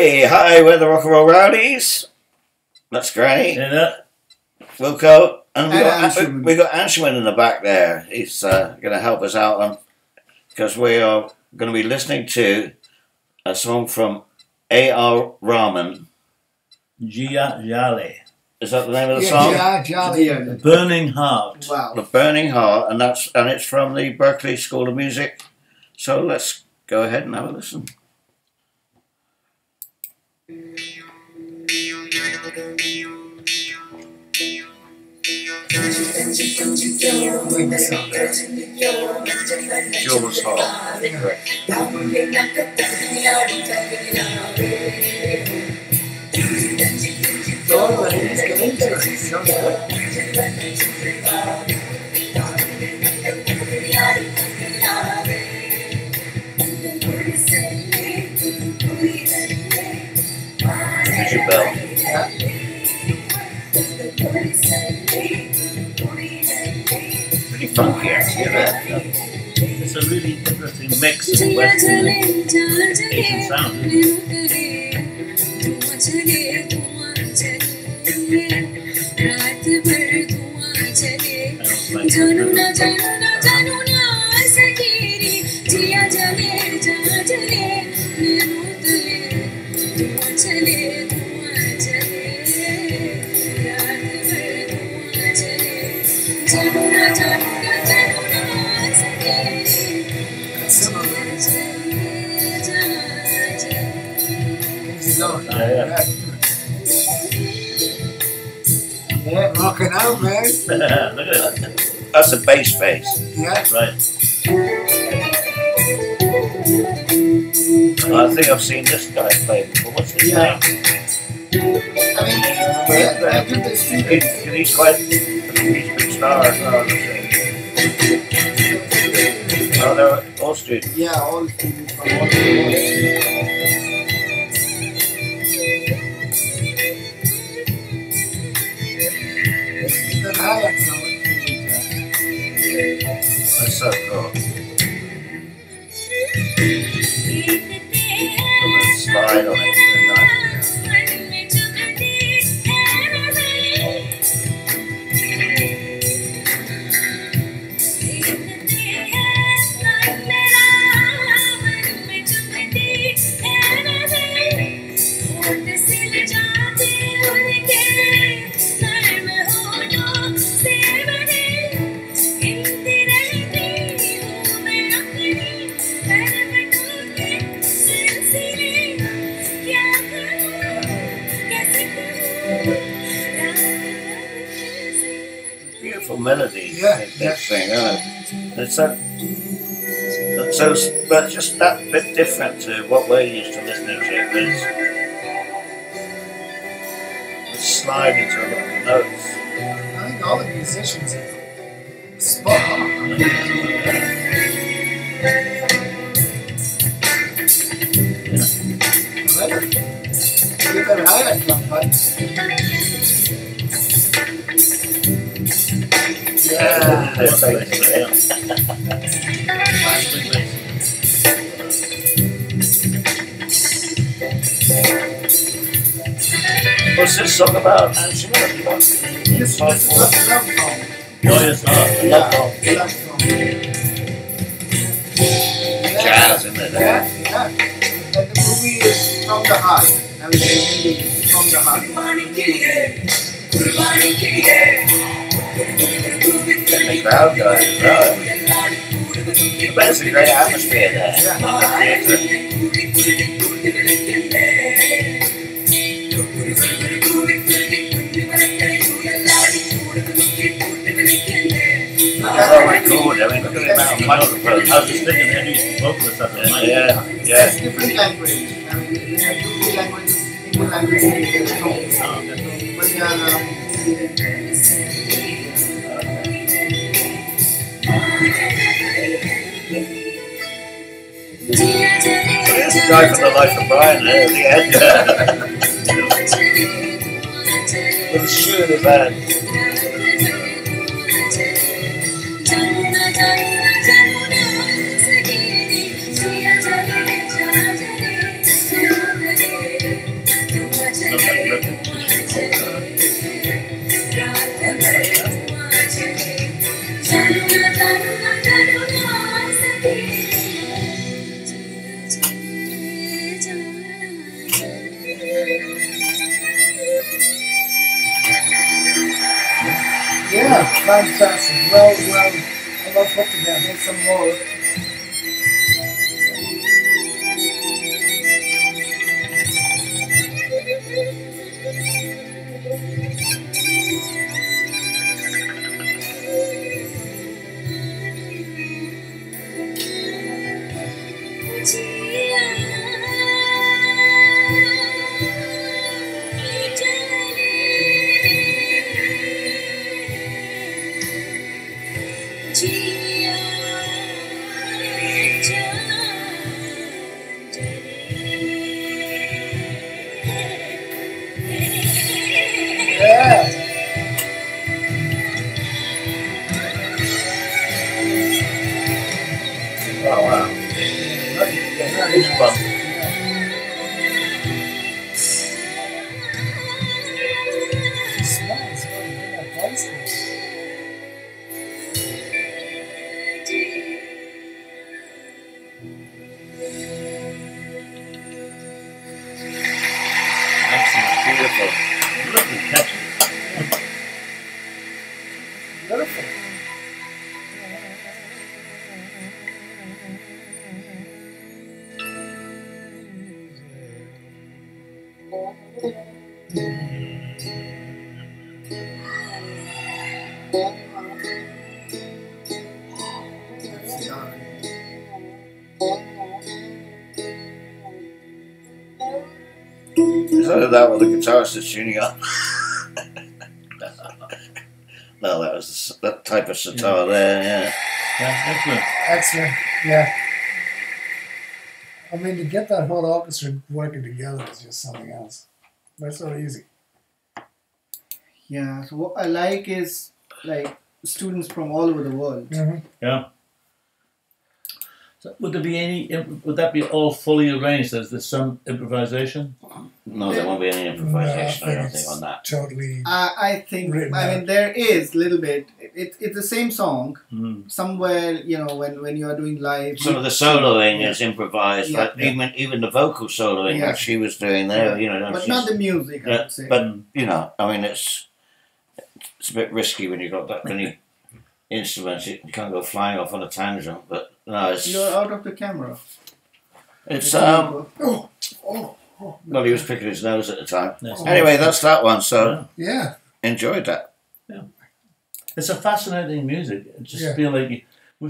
Hey, hi, we're the Rock and Roll Rowdies. That's great. Yeah. Wilko. And we And got, Anshuman. we got Anshuman in the back there. He's uh, going to help us out because we are going to be listening to a song from A.R. Rahman. Jiya Jale. Is that the name of the Yeah, song? yeah, jolly. The Burning Heart. Wow. The Burning Heart, and that's and it's from the Berklee School of Music. So let's go ahead and have a listen. Wing song. It's a really interesting mix of Western and Asian sound. Yeah, yeah. Yeah, rocking out, man. Look at that. That's a bass bass. Yeah. Right. I think I've seen this guy play before. What's his Yeah. name? I mean, yeah, I did this too. He, he's quite he's a big star as well. Oh, they're Austrian. Yeah, all from all melody. Yeah, That yeah. thing, it? It's so, so, but just that bit different to what we're used to listening to. It's, it's sliding to a lot of notes. I think all the musicians are spot on. Well, Get that hi-hat drum, What's this song about? The love song. Joyous Heart. Yeah, Love song. love song. Jazz, isn't it? Yeah, yeah. And the movie is From the Heart. I mean, the movie is From the Heart. The crowd going as. But it's a great atmosphere there. Yeah. Theatre. It's all recorded. I mean, look at the amount of. I was just thinking any vocalist up there Yeah, yeah. different. Oh. When you guy from the life of Brian there at the end. With a shoe in his hand. Fantastic. Well, well, I love together. Make some more. Oh, wow. Is that that what the guitarist is tuning up? no, that was the that type of sitar there. Yeah. Yeah, excellent. Excellent. Yeah. I mean, to get that whole orchestra working together is just something else. That's not easy. Yeah. So what I like is like students from all over the world. Mm-hmm. Yeah. So would there be any? Would that be all fully arranged? Is there some improvisation? No, there won't be any improvisation. I don't think on that. Totally. I, I think Written I out. mean there is a little bit. It, it's the same song Hmm. somewhere. You know when when you are doing live. Some of the soloing is improvised, Yeah. but even even the vocal soloing Yeah. that she was doing there, you know, but not the music. I would say. but you know, I mean, it's it's a bit risky when you've got that many instruments. You can't go flying off on a tangent. But no, it's You're out of the camera. it's um. Oh, oh, oh. Well, he was picking his nose at the time. Yes. Anyway, that's that one. So Yeah. enjoyed that. It's a fascinating music. Just Yeah. feel like you, we